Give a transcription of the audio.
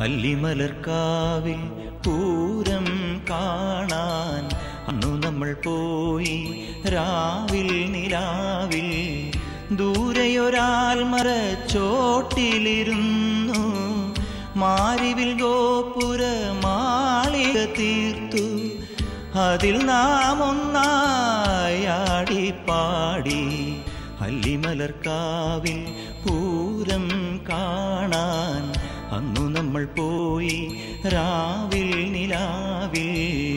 അല്ലിമലർക്കാവിൽ പൂരം കാണാൻ അന്നു നമ്മൾ പോയി രാവിൽ നിലാവിൽ ദൂരെയൊരാൽ ചോട്ടിലിരുന്നു മാരിവിൽ ഗോപുര മാളിക തീർത്തു. അതിൽ നാം ഒന്നായാടി പാടി അല്ലിമലർക്കാവിൽ പൂ അന്നു നമ്മൾ പോയി. രാവിൽ നിലാവിൽ